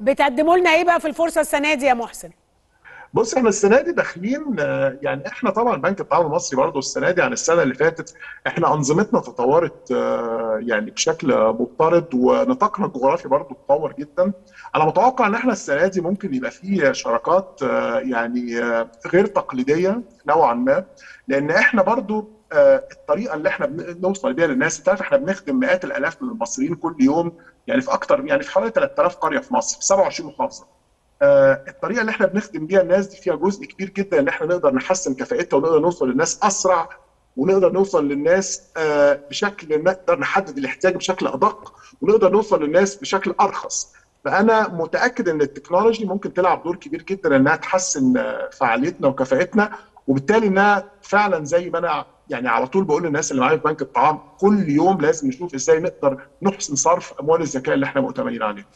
بتقدموا لنا إيه بقى في الفرصة السنة دي يا محسن؟ بص إحنا السنة دي داخلين آه، يعني إحنا طبعا بنك التعاون المصري برضه السنة دي عن السنة اللي فاتت إحنا أنظمتنا تطورت آه، يعني بشكل مضطرد ونطاقنا الجغرافي برضه اتطور جدا. أنا متوقع إن إحنا السنة دي ممكن يبقى فيه شراكات آه، يعني غير تقليدية نوعا ما لأن إحنا برضه الطريقة اللي إحنا بنوصل بيها للناس انت عارف إحنا بنخدم مئات الآلاف من المصريين كل يوم يعني في أكتر يعني في حوالي 3000 قرية في مصر في 27 محافظة. الطريقة اللي إحنا بنخدم بيها الناس دي فيها جزء كبير جدا إن إحنا نقدر نحسن كفاءتها ونقدر نوصل للناس أسرع ونقدر نوصل للناس آه، بشكل نقدر نحدد الاحتياج بشكل أدق ونقدر نوصل للناس بشكل أرخص. فأنا متأكد إن التكنولوجي ممكن تلعب دور كبير جدا إنها تحسن آه، فعاليتنا وكفاءتنا وبالتالي إنها فعلا زي ما أنا يعني على طول بقول للناس اللي معايا في بنك الطعام كل يوم لازم نشوف إزاي نقدر نحسن صرف أموال الذكاء اللي إحنا مؤتمنين عليه.